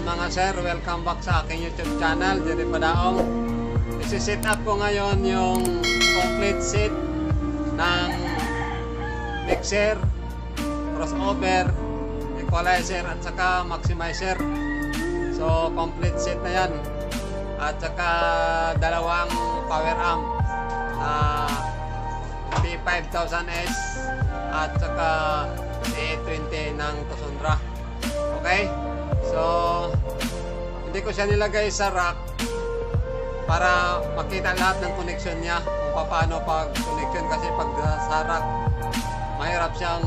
afternoon mga sir. Welcome back sa aking YouTube channel, Jerry Padaong. Isi-set up ko ngayon yung complete set ng mixer, crossover, equalizer at saka maximizer. So complete set na yan. At saka dalawang power amp na P5000S at saka A20 ng Tosundra. Okay? So, hindi ko siya nilagay sa rack para makita lahat ng connection niya kung paano pag connection kasi pag sa rack mahirap siyang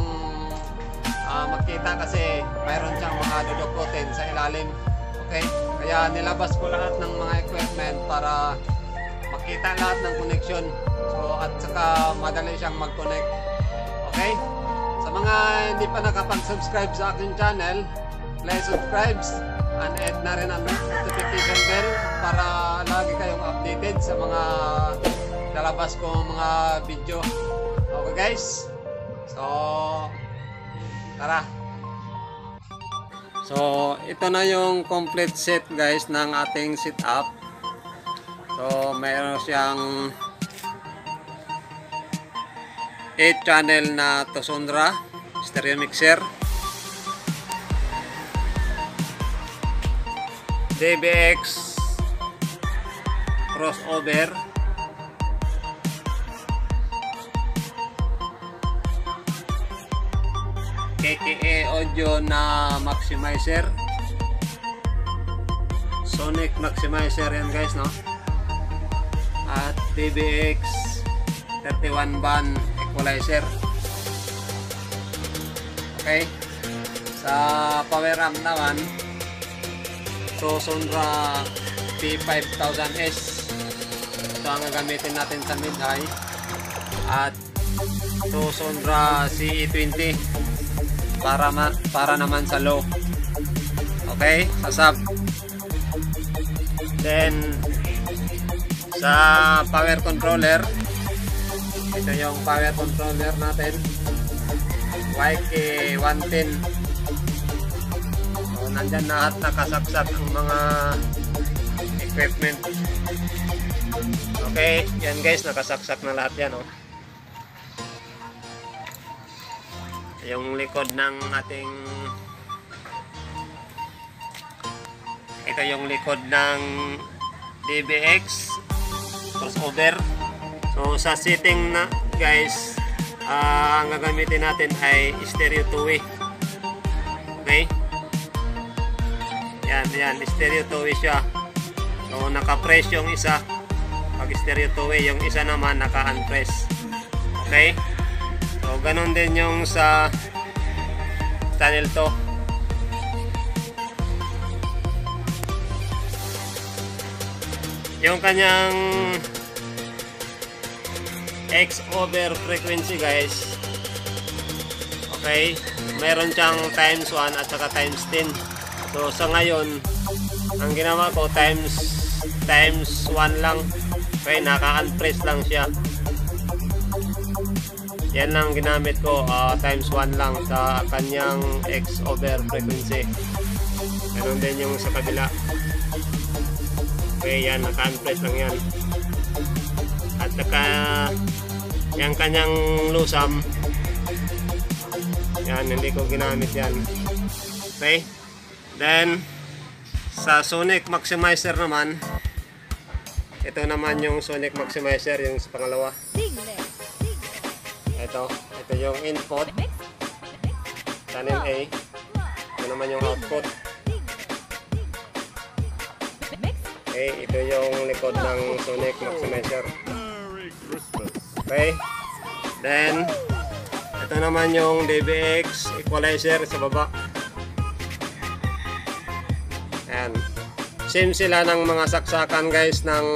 uh, makita kasi mayroon siyang mga dudukutin sa ilalim. Okay? Kaya nilabas ko lahat ng mga equipment para makita lahat ng connection. So, at saka madali siyang mag-connect. Okay? Sa mga hindi pa nakapag-subscribe sa aking channel, please subscribe and add na rin ang notification bell para lagi kayong updated sa mga lalabas ko mga video. Okay guys? So, tara! So, ito na yung complete set guys ng ating setup. So, mayroon siyang 8 channel na Tosundra stereo mixer DBX crossover. KKA audio na maximizer. Sonic maximizer yan guys no? At DBX 31 band equalizer. Okay? Sa power amp naman So Sonra P5000S ito ang gagamitin natin sa mid high at ito Sonra CE20 para, ma para naman sa low. Okay sa sub. Then sa power controller. Ito yung power controller natin. YK110 nandyan na at nakasaksak ang mga equipment. Okay yan guys nakasaksak na lahat yan oh. yung likod ng ating ito yung likod ng DBX crossover. So sa setting na guys uh, ang gagamitin natin ay stereo two-way. Okay yan, yan, stereo two-way siya. So, naka-press yung isa. Pag stereo two-way, yung isa naman naka-unpress. Okay? So, ganun din yung sa channel to. Yung kanyang X over frequency guys. Okay? Meron siyang times 1 at saka times 10. So sa ngayon, ang ginawa ko times times 1 lang. Okay, naka-unpress lang siya. Yan lang ginamit ko, uh, times 1 lang sa kanyang X over frequency. Ganun din yung sa kabila. Okay, yan, naka-unpress lang yan. At saka, yung kanyang lusam, yan, hindi ko ginamit yan. Okay? Then, sa Sonic Maximizer naman, ito naman yung Sonic Maximizer, yung sa pangalawa. Ito, ito yung input. Channel A. Ito naman yung output. Okay, ito yung likod ng Sonic Maximizer. Okay. Then, ito naman yung DBX equalizer sa baba. Ayan. Same sila ng mga saksakan guys ng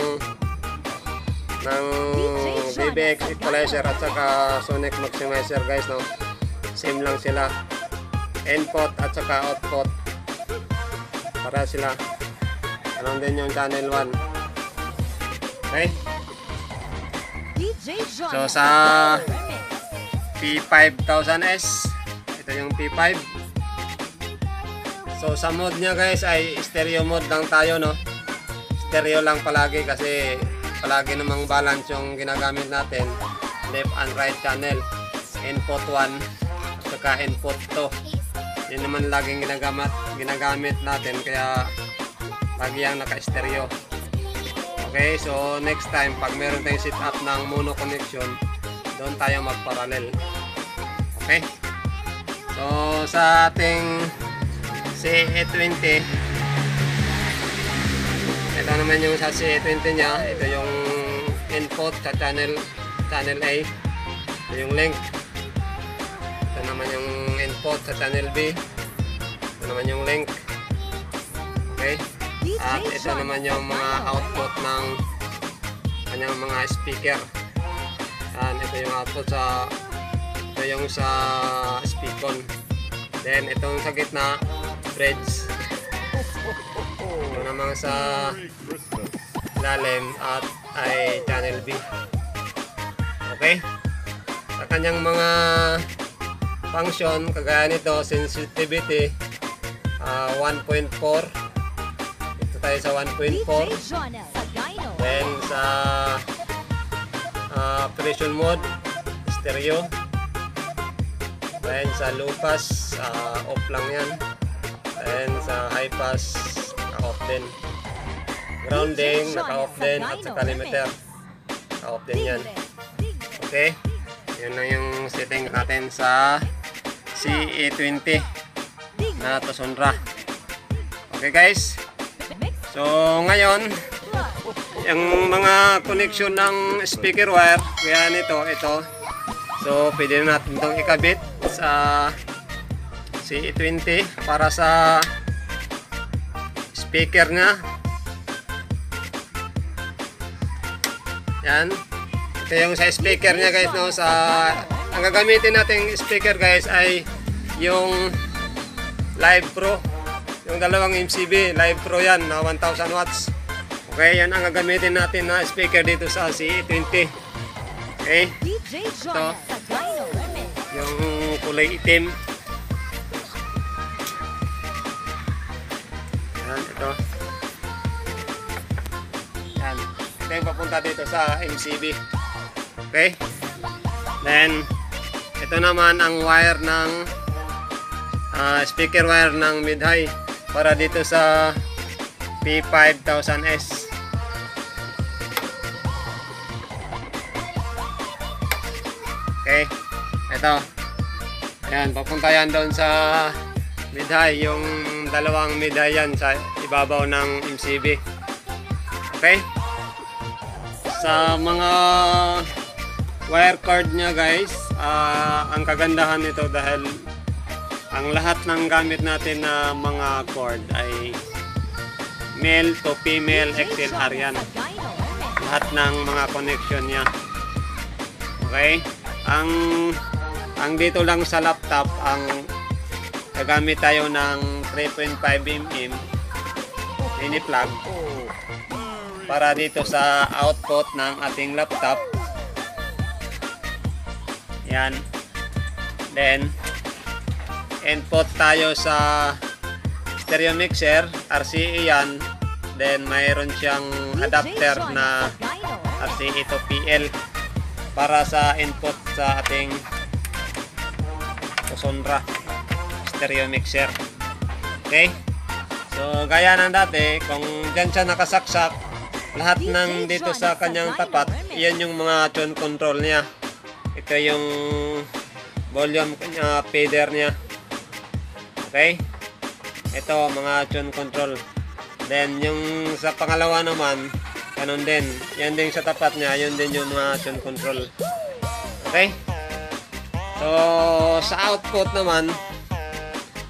ng DBX equalizer at saka Sonic Maximizer guys no. Same lang sila. Input at saka output. Para sila. Anong din yung channel 1. Okay? So sa P5000S, ito yung P5. So sa mode niya guys ay stereo mode lang tayo no. Stereo lang palagi kasi palagi namang balance yung ginagamit natin. Left and right channel. Input 1 at saka input 2. Yan naman laging ginagamit, ginagamit natin kaya lagi yung naka-stereo. Okay, so next time pag meron tayong set up ng mono connection, doon tayo mag-parallel. Okay? So sa ating CE20 ito naman yung sa CE20 niya. Ito yung input sa channel channel A. Ito yung link. Ito naman yung input sa channel B. Ito naman yung link. Okay? At ito naman yung mga output ng kanyang mga speaker. Yan ito yung output sa ito yung sa speakon. Then itong sa gitna bridge ito naman sa lalim at ay channel B. Okay? Sa kanyang mga function kagaya nito sensitivity ah, 1.4 ito tayo sa 1.4 then sa ah, operation mode stereo. Then sa low pass ah, off lang yan then sa high pass naka-off din grounding naka-off din at sa limiter naka-off din yan. Okay. Yun lang yung setting natin sa CE20 na Tosondra okay guys. So ngayon yung mga connection ng speaker wire kaya nito ito. So pwede na natin itong ikabit sa CE20 para sa speaker niya. Yan. Ito yung sa speaker niya guys no? Sa ang gagamitin nating speaker guys ay yung Live Pro. Yung dalawang MCB Live Pro yan na 1000 watts. Okay yan ang gagamitin natin na speaker dito sa CE20 okay. Remix. yung kulay itim yung papunta dito sa MCB okay? Then ito naman ang wire ng ah, speaker wire ng mid high para dito sa P5000S okay? Ito. Ayan, papunta yan doon sa mid-high, yung dalawang mid-high yan sa ibabaw ng MCB. Okay? Sa mga wire cord niya guys, ah, ang kagandahan nito dahil ang lahat ng gamit natin na mga cord ay male to female XLR yan lahat ng mga connection niya. Okay? Ang ang dito lang sa laptop ang gagamit tayo ng 3.5 mm mini plug para dito sa output ng ating laptop. Yan. Then input tayo sa stereo mixer, RCA yan. Then mayroon siyang adapter na. RCA to PL para sa input sa ating Sonra stereo mixer. Okay? So, gaya ng dati, kung dyan siya nakasaksak, lahat ng dito sa kanyang tapat, iyan yung mga tune control niya. Ito yung volume uh, fader niya. Okay? Ito, mga tune control. Then, yung sa pangalawa naman, ganun din. Yan din sa tapat niya, yun din yung mga tune control. Okay? So, sa output naman,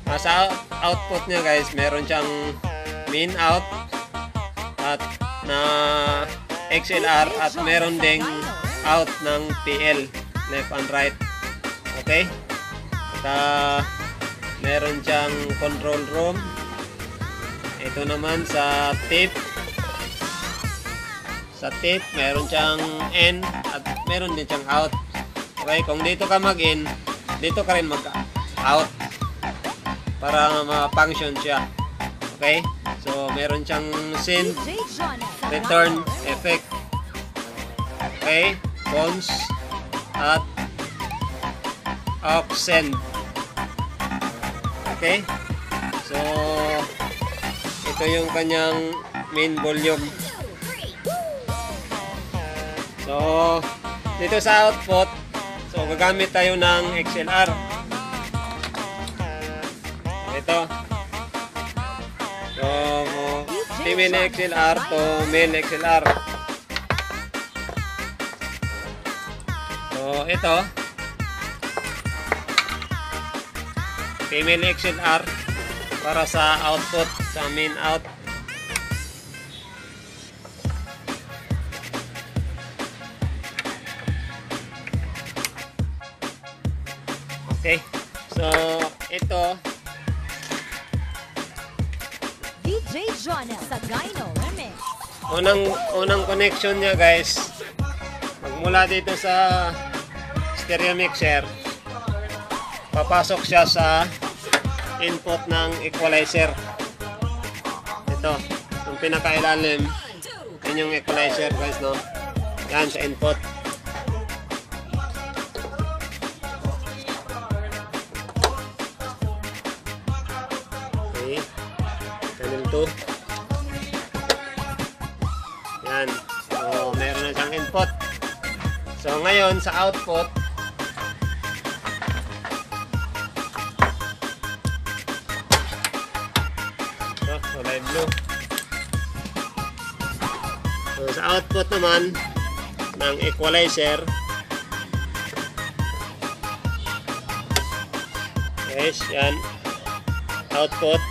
ah, sa out- output niya guys, meron siyang min out at na XLR at meron ding out ng PL, left and right. Okay? At ah, meron siyang control room. Ito naman sa tape. Sa tape, meron siyang in at meron din siyang out. Okay, kung dito ka mag-in, dito ka rin mag-out. para ma-function siya. Okay? So, meron siyang send, return, effect. Okay? Cons at off send. Okay? So, ito yung kanyang main volume. So, dito sa output, so gagamit tayo ng XLR. Ito. Female XLR to male XLR. So, ito. Female XLR para sa output, sa main out. Okay. So, ito, DJ Jonah sa Dino Remix. unang unang connection niya guys magmula dito sa stereo mixer papasok siya sa input ng equalizer. Ito yung pinakailalim yun yung equalizer guys no? Yan sa input ngayon, sa output, ito, kulay blue. So, sa output naman, ng equalizer, guys, yan, output,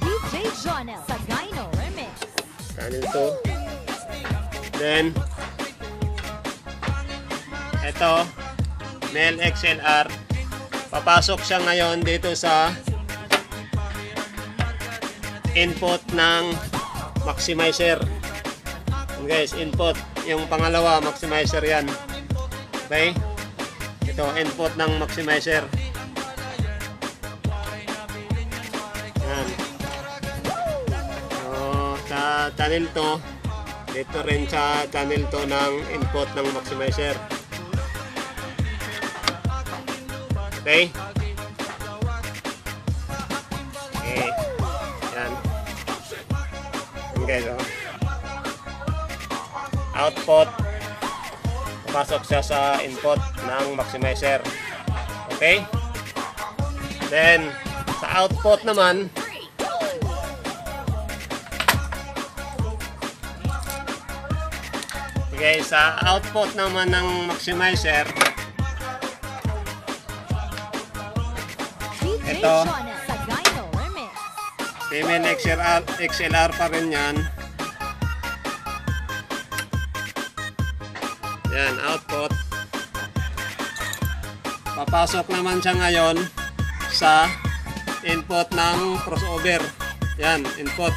DJ Jonah sa Dino Remix. Channel 2. Then, ito, Mel XLR. Papasok siya ngayon dito sa input ng maximizer. Guys, input. Yung pangalawa, maximizer yan. Okay? Ito, input ng maximizer. Yan. So, sa channel to, dito rin sa channel to ng input ng maximizer. Okay? Okay. Yan. Yan guys, oh. Output. Pasok siya sa input ng maximizer. Okay? Then, sa output naman, Okay, sa output naman ng maximizer, Ito. Female XLR, XLR pa rin yan. Yan, output. Papasok naman siya ngayon sa input ng crossover. Yan, input.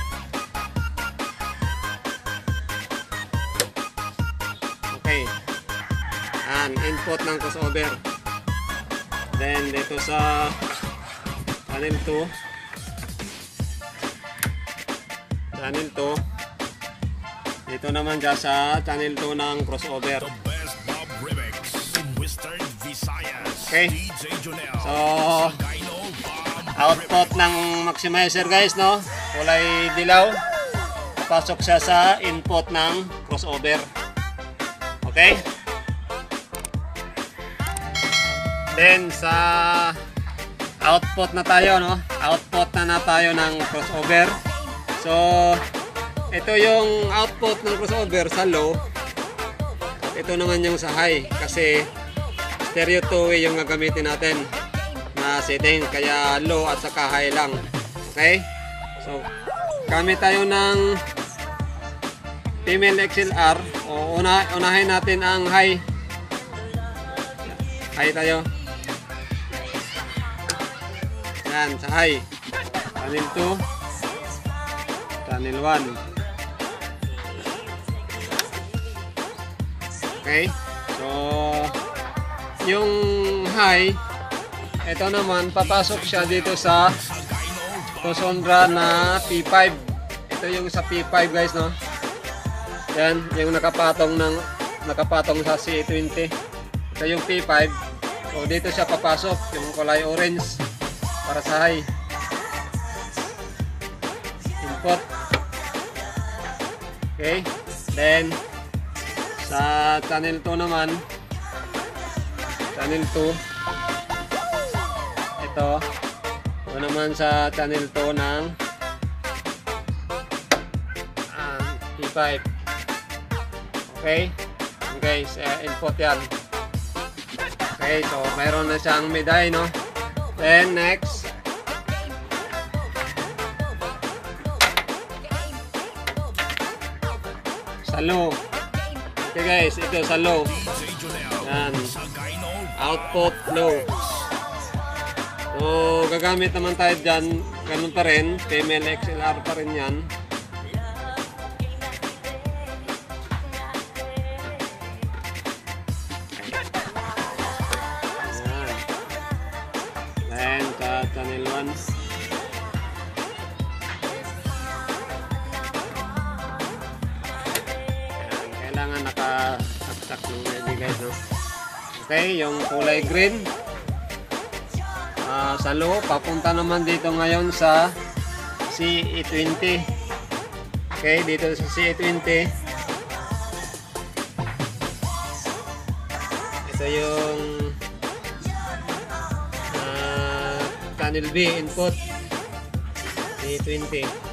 Okay. Yan, input ng crossover. Then, dito sa channel 2, channel 2 dito naman dyan sa channel 2 ng crossover. Okay. So output ng maximizer guys no? Kulay dilaw. Pasok siya sa input ng crossover. Okay? Then sa output na tayo no? Output na na tayo ng crossover. So ito yung output ng crossover sa low. Ito naman yung sa high kasi stereo two-way yung gagamitin natin na setting kaya low at saka high lang. Okay? So gamit tayo ng female XLR o una, unahin natin ang high. High tayo yan sa high channel 2 channel 1 okay so yung high ito naman, papasok siya dito sa Tosondra na P5. Ito yung sa P5 guys, no? Yan, yung nakapatong ng nakapatong sa C20. Ito yung P5. So dito siya papasok, yung kulay orange para sa high. Input. Okay. Then sa channel 2 naman, channel 2 ito. Ito naman sa channel 2 ng ah, P5 okay? Okay so, input yan. Okay so mayroon na siyang miday no? Then next sa okay guys ito sa low. Yan. Output low. So, gagamit naman tayo dyan, ganun pa rin, female XLR pa rin yan. Okay, yung kulay green. Ah, sa low, papunta naman dito ngayon sa C20. Okay, dito sa C20. Ito yung ah, channel B input. C20.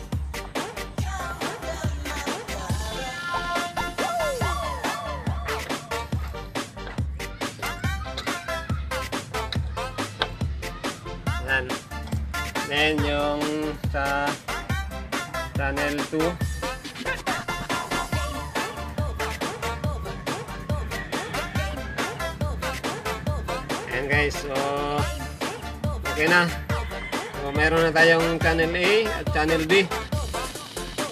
2 Ayan guys, so okay na. So meron na tayong channel A at channel B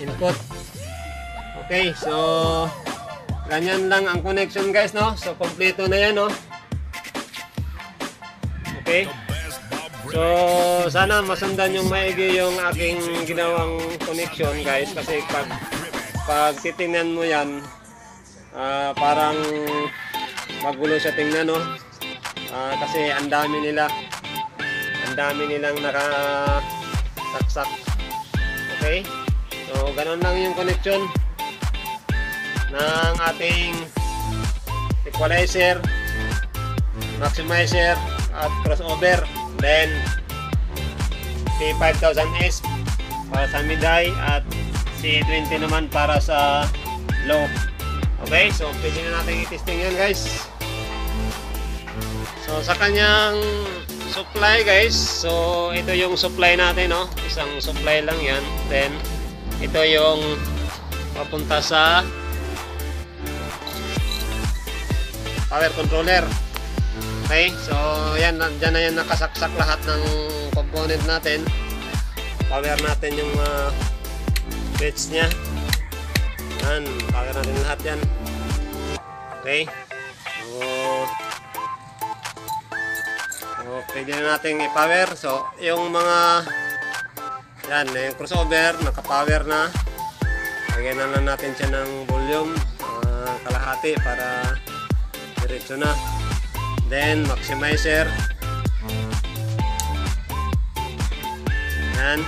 input. Okay, so ganyan lang ang connection guys, no? So kompleto na yan, no? So, sana masundan yung maigi yung aking ginawang connection guys. Kasi pag pag titingnan mo yan ah, parang magulo siya tingnan no? Ah, kasi ang dami nila. Ang dami nilang nakasaksak. Okay? So ganun lang yung connection ng ating equalizer maximizer at crossover then P5000S para sa miday at C20 naman para sa low. Okay so pwede na natin i-testing yan guys. So sa kanyang supply guys so ito yung supply natin no? Isang supply lang yan. Then ito yung papunta sa power controller Okay, so yan, dyan na yan nakasaksak lahat ng component natin. Power natin yung uh, bits niya. Yan, power natin lahat yan. Okay, so, so pwede na natin i-power. So, yung mga, yan, yung crossover, naka-power na. Lagyan na lang natin siya ng volume, uh, kalahati para diretso na. Then, maximizer. Yan.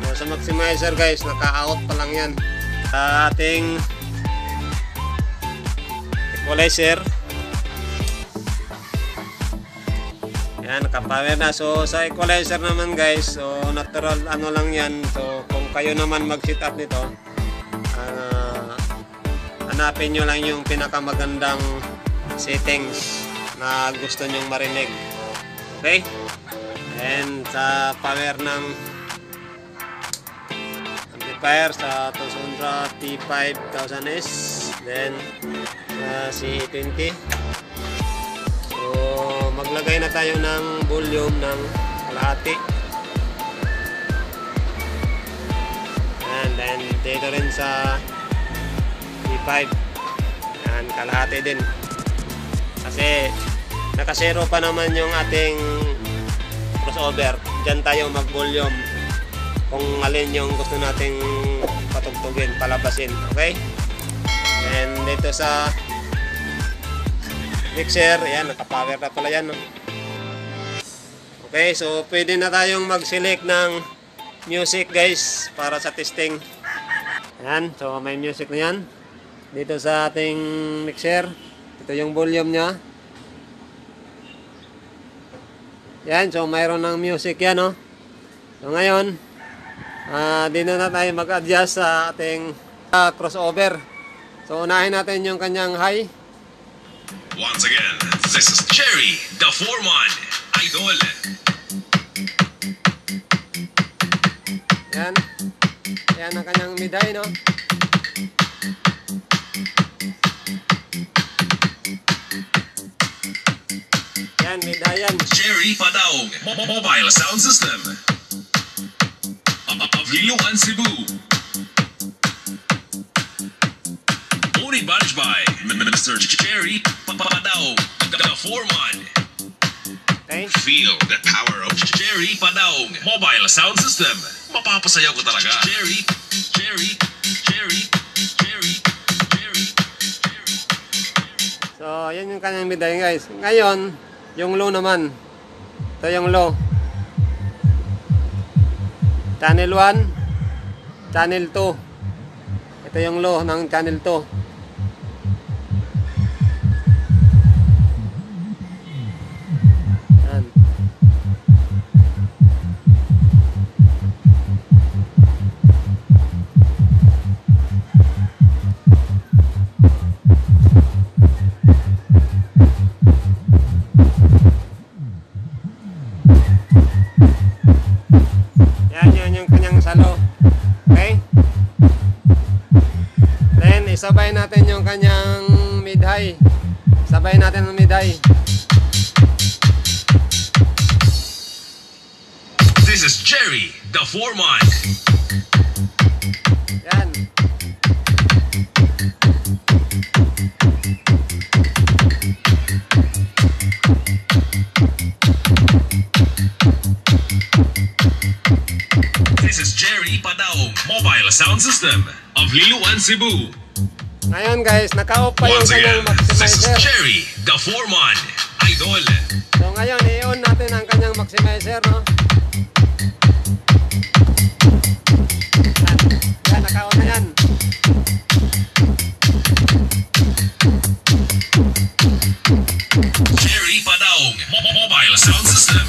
So, sa maximizer guys, naka-out pa lang yan. Sa ating equalizer. Yan, naka-power na. So, sa equalizer naman guys, so natural ano lang yan. So, kung kayo naman mag-set up nito, ah, hanapin nyo lang yung pinakamagandang settings na gusto nyong marinig. Okay? And sa power ng amplifier sa Tosondra T5000S then uh, C20 so maglagay na tayo ng volume ng kalahati and then dito rin sa T5 yan kalahati din kasi nakasero pa naman yung ating crossover. Diyan tayo mag-volume kung alin yung gusto nating patugtugin, palabasin. Okay? And dito sa mixer, ayan, nakapower na pala yan. No? Okay, so pwede na tayong mag-select ng music guys para sa testing. Ayan, so may music na yan. Dito sa ating mixer. Ito yung volume niya. Yan, so mayroon ng music yan, no? So ngayon, ah dito na tayo mag-adjust sa ating ah, crossover. So unahin natin yung kanyang high. Once again, this is Cherry, the foreman, idol. Yan. Yan ang kanyang mid high, no? Yan, mid high yan. Cherry Padaong, mo- mo- mobile sound system. Pavilion Cebu. Only managed by Mr. Cherry Padaong, the foreman. Okay? Feel the power of Cherry Padaong mobile sound system. Mapapasayaw ko talaga. Cherry, Cherry, Cherry, Cherry, Cherry, Cherry. So, yan yung kanyang mid high, guys. Ngayon, yung low naman. Ito yung low. Channel 1, channel 2. Ito yung low ng channel 2. Then, isabay natin yung kanyang mid-high. Sabay natin ang mid-high. This is Jerry, the foreman. Yan. This is Jerry Padaong mobile sound system of Liluan Cebu. Ngayon guys, naka-off pa yung Once again, kanyang this is maximizer. Jerry, the foreman, idol. So ngayon, i-on natin ang kanyang maximizer, no? Yan, yan naka-on na yan. Jerry Padaong mo- mo- mobile sound system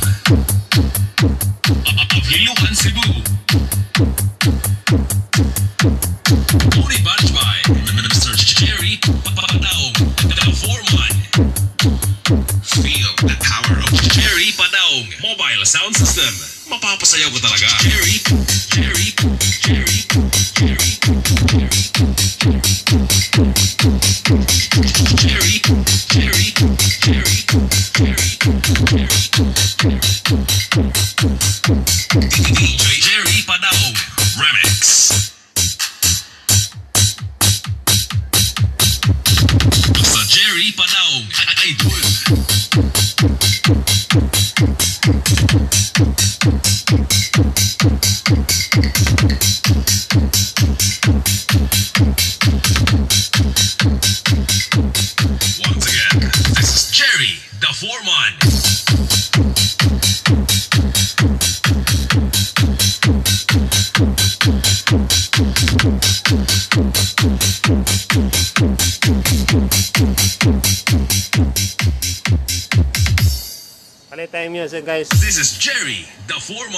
Palit tayong music guys. This is Jerry, the foreman.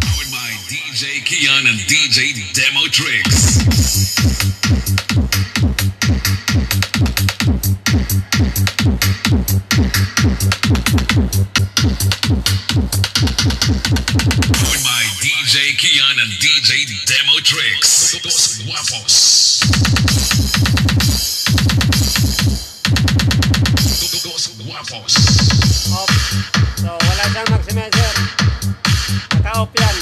Powered by DJ Keon and DJ Demo Tricks. Off. So, wala siyang maximizer. Naka-off.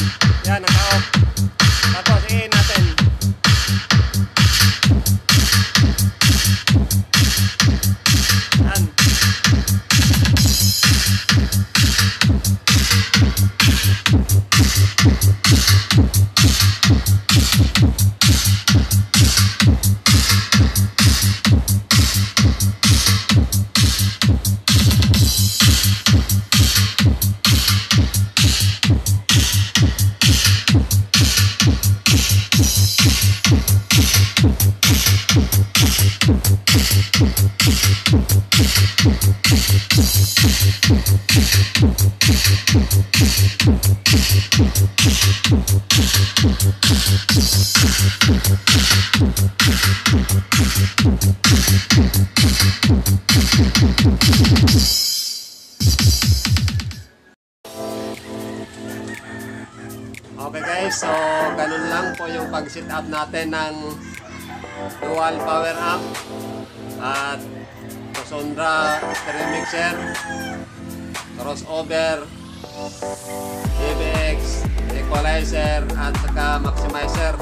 Thank you. Ng dual power amp. At Cassandra stereo mixer, crossover, DBX, equalizer. At saka maximizer.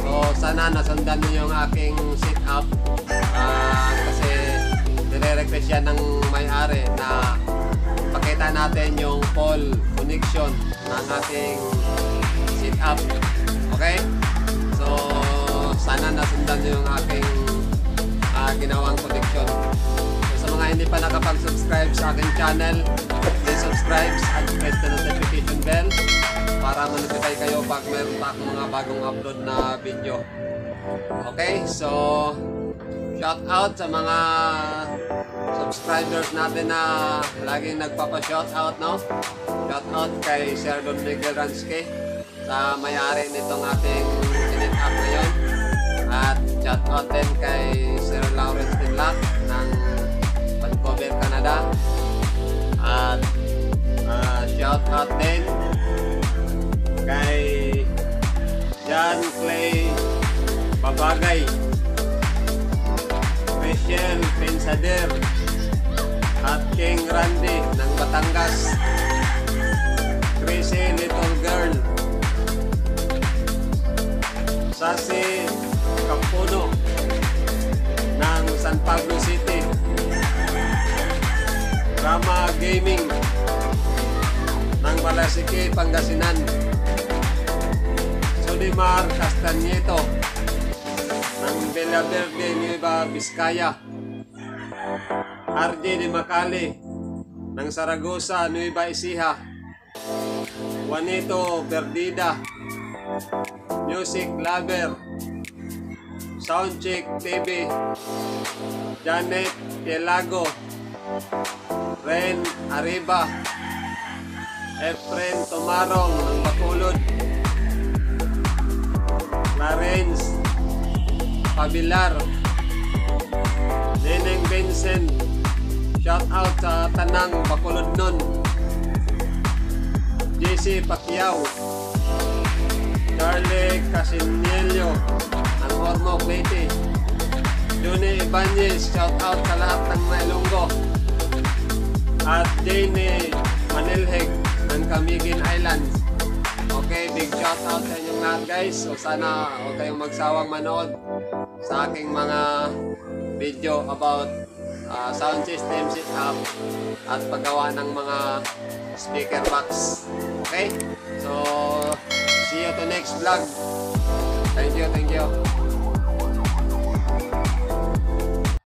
So sana nasundan niyo yung aking sit up Ah, kasi nire-request yan ng may-ari na pakita natin yung pole connection ng ating sit up. Okay? So, sana nasundan nyo yung aking ah, ginawang connection. So, sa mga hindi pa nakapag-subscribe sa aking channel, please subscribe at press the notification bell para ma-notify kayo pag meron pa akong mga bagong upload na video. Okay? So, shout out sa mga subscribers natin na laging nagpapa-shout out, no? Shout out kay Sir Don Miguel Ransky sa may-ari nitong ating sinit up ngayon. At shout out din kay Sir Lawrence Tinlac ng Vancouver, Canada. At ah, shout out din kay John Clay Babagay. Michelle Pensader at King Randy ng Batangas. Crazy Little Girl. Sasi Campuno ng San Pablo City. Rama Gaming ng Malasiki, Pangasinan. Solimar Castañeto ng Bella Verde, Nueva Vizcaya. RJ de Macali ng Saragosa, Nueva Ecija. Juanito Perdida Music Lover Soundcheck TV Janet Pielago Ren Arriba. Efren Tomarong ng Bacolod Clarence Pabilar. Neneng Vincent Shout out sa Tanang Bacolod nun. JC Pacquiao. Charlie Casinelio Ormoc Leyte Johnny Ibanez shout out sa lahat ng Mailonggo at Jane Manilheg ng Camiguin Islands Okay, big shout out sa inyong lahat guys. So sana huwag kayong magsawang manood sa aking mga video about uh, sound system setup at paggawa ng mga speaker box. Okay? So, see you to next vlog. Thank you, thank you.